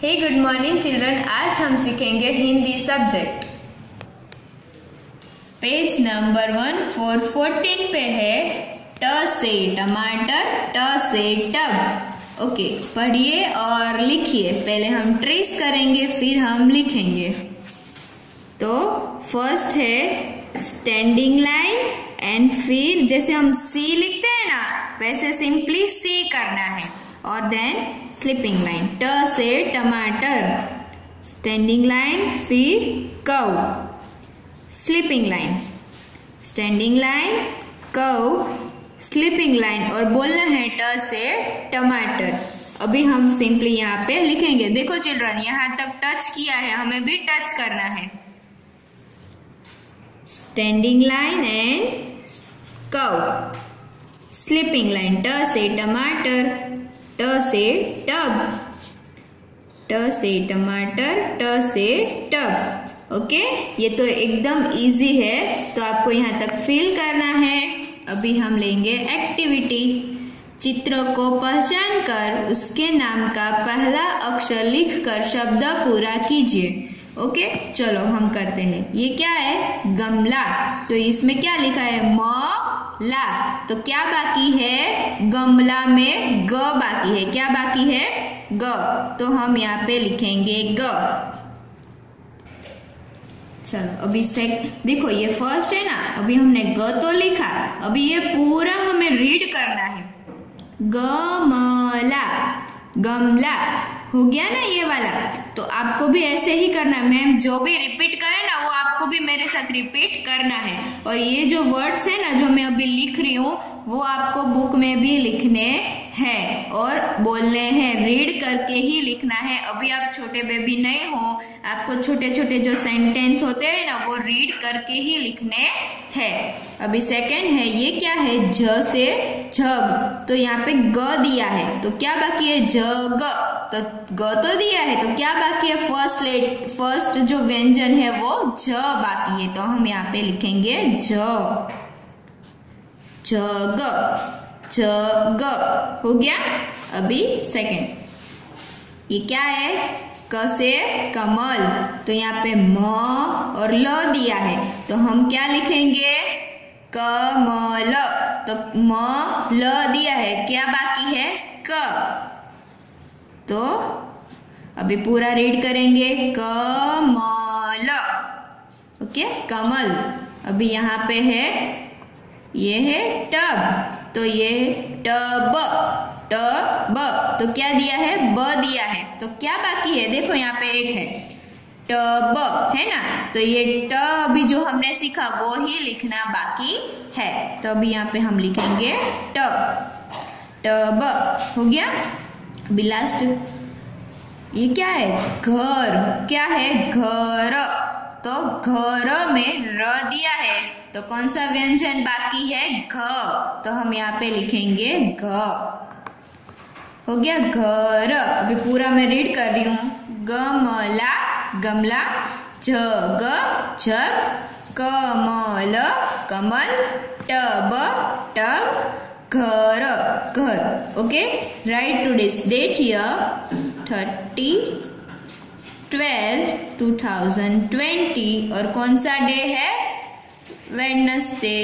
हे good morning children आज हम सीखेंगे Hindi subject page number one four fourteen पे है ट से टमाटर ट से टब ओके पढ़िए और लिखिए. पहले हम ट्रेस करेंगे, फिर हम लिखेंगे. तो फ़र्स्ट है स्टैंडिंग लाइन एंड फिर जैसे हम सी लिखते हैं ना, वैसे सिंपली सी करना है. और देन स्लिपिंग लाइन ट से टमाटर. स्टैंडिंग लाइन फिर कव स्लिपिंग लाइन स्टैंडिंग लाइन कव स्लिपिंग लाइन और बोलना है ट से टमाटर. अभी हम सिंपली यहाँ पे लिखेंगे. देखो चिल्ड्रन यहाँ तक टच किया है. हमें भी टच करना है. स्टैंडिंग लाइन एंड कव स्लिपिंग लाइन ट से टमाटर. ट से टब ट से टमाटर, ट से टब ओके? ये तो एकदम इजी है। तो आपको यहाँ तक फिल करना है। अभी हम लेंगे एक्टिविटी चित्र को पहचान कर उसके नाम का पहला अक्षर लिखकर शब्द पूरा कीजिए। ओके? चलो हम करते हैं। ये क्या है? गमला। तो इसमें क्या लिखा है? म ला तो क्या बाकी है? गमला में ग बाकी है। क्या बाकी है? ग। तो हम यहाँ पे लिखेंगे ग। चलो, अभी से देखो, ये फ़र्स्ट है ना, अभी हमने ग तो लिखा, अभी ये पूरा हमें रीड करना है। गमला गमला। हो गया ना ये वाला? तो आपको भी ऐसे ही करना मैम, जो भी रिपीट करे ना, वो आपको भी मेरे साथ रिपीट करना है। और ये जो वर्ड्स है ना, जो मैं अभी लिख रही हूँ, वो आपको बुक में भी लिखने हैं और बोलने हैं रीड करके ही लिखना है। अभी आप छोटे बेबी नहीं हो, आपको छोटे छोटे जो सेंटेंस होते हैं ना, वो रीड करके ही लिखने हैं। अभी सेकंड है, ये क्या है? ज से झग। तो यहाँ पे ग दिया है। तो क्या बाकी है? जग तो ग तो दिया है तो क्या बाकी है? फ़र्स्ट लेट फ़र्स्ट जो व्यंजन है, वो ज बाकी है। तो हम यहाँ पे लिखेंगे ज। जग जग हो गया? अभी सेकंड ये क्या है? क से कमल। तो यहाँ पे म और ल दिया है। तो हम क्या लिखेंगे? कमल। तो म, ल दिया है। क्या बाकी है? क। तो अभी पूरा रीड करेंगे। कमल। ओके? कमल। अभी यहाँ पे है, ये है टब। तो ये टब तो क्या दिया है? ब दिया है। तो क्या बाकी है? देखो यहाँ पे एक है। टब है ना? तो ये ट अभी जो हमने सीखा, वो ही लिखना बाकी है। तो अभी यहाँ पे हम लिखेंगे ट। टब हो गया? अभी लास्ट ये क्या है? घर। क्या है? घर। तो घर में र दिया है। तो कौन सा व्यंजन बाकी है? घ। तो हम यहाँ पे लिखेंगे घ। हो गया घर। अभी पूरा मैं रीड कर रही हूँ। गमला गमला, जग जग, कमल कमल, टब टब, घर घर। Okay right today's date here thirty twelve, two thousand twenty और कौन सा डे है? वेडनेसडे।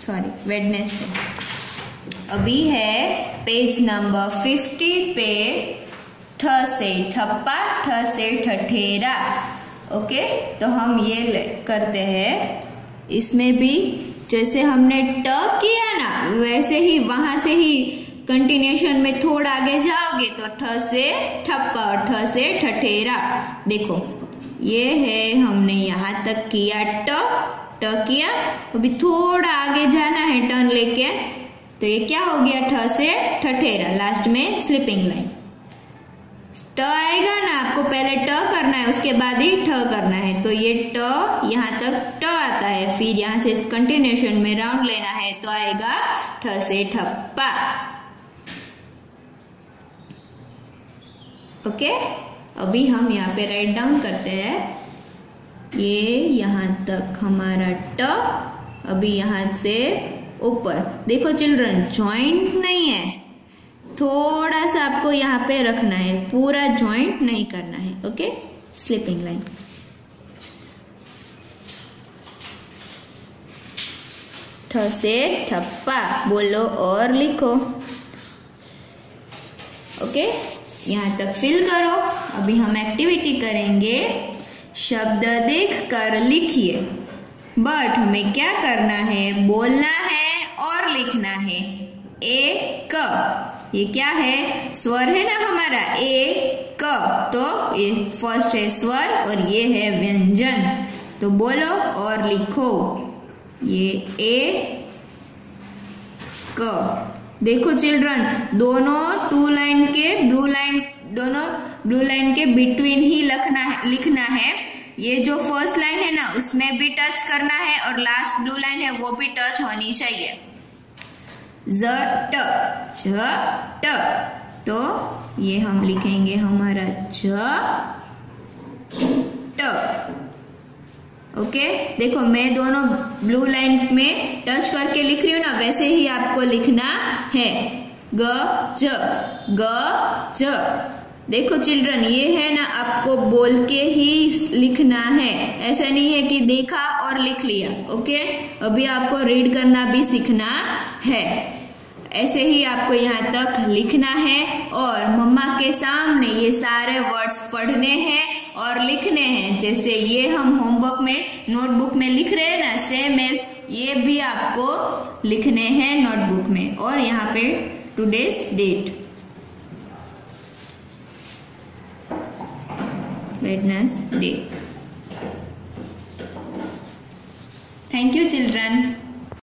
Sorry, Wednesday. अभी है पेज नंबर फिफ्टी पे ठ से ठप्पा ठ से ठठेरा। ओके तो हम ये करते हैं। इसमें भी जैसे हमने ट किया ना, वैसे ही वहाँ से ही कंटिन्यूशन में थोड़ा आगे जाओगे तो ठ से ठप्पा और ठ से ठठेरा। देखो, ये है हमने यहाँ तक किया ट ट किया, अभी थोड़ा आगे जाना है टर्न लेके। तो ये क्या हो गया, ठ से ठठेरा लास्ट में स्लिपिंग लाइन ट आएगा ना, आपको पहले ट करना है, उसके बाद ही ठ करना है। तो ये ट यहाँ तक ट आता है, फिर यहाँ से कंटिन्यूशन में राउंड लेना है तो आएगा ठ से ठप्पा। ओके अभी हम यहाँ पे राइट डाउन करते हैं। ये यहाँ तक हमारा ट, अभी यहाँ से ऊपर। देखो चिल्ड्रन जॉइंट नहीं है। थोड़ा सा आपको यहाँ पे रखना है। पूरा जॉइंट नहीं करना है ओके स्लीपिंग लाइन थ से ठप्पा, बोलो और लिखो। ओके यहाँ तक फिल करो। अभी हम एक्टिविटी करेंगे। शब्द देख कर लिखिए। बट हमें क्या करना है? बोलना है और लिखना है। एक ये क्या है? स्वर है ना हमारा? ए, क तो ये फ़र्स्ट है स्वर और ये है व्यंजन। तो बोलो और लिखो। ये ए, क। देखो चिल्ड्रन, दोनों टू लाइन के ब्लू लाइन, दोनों ब्लू लाइन के बिटवीन ही लिखना है लिखना है। ये जो फ़र्स्ट लाइन है ना, उसमें भी टच करना है और लास्ट ब्लू लाइन है, वो भी टच होनी चाहिए। ज ट ज ट तो ये हम लिखेंगे हमारा ज ट। ओके देखो, मैं दोनों ब्लू लाइन में टच करके लिख रही हूँ ना, वैसे ही आपको लिखना है। ग, ज ग, ज। देखो चिल्ड्रन ये है ना, आपको बोल के ही लिखना है। ऐसा नहीं है कि देखा और लिख लिया ओके अभी आपको रीड करना भी सीखना है। ऐसे ही आपको यहाँ तक लिखना है और मम्मा के सामने ये सारे वर्ड्स पढ़ने हैं और लिखने हैं। जैसे ये हम होमवर्क में, नोटबुक में लिख रहे हैं ना सेम एस ये भी आपको लिखने हैं नोटबुक में। और यहाँ पे today's date Wednesday thank you children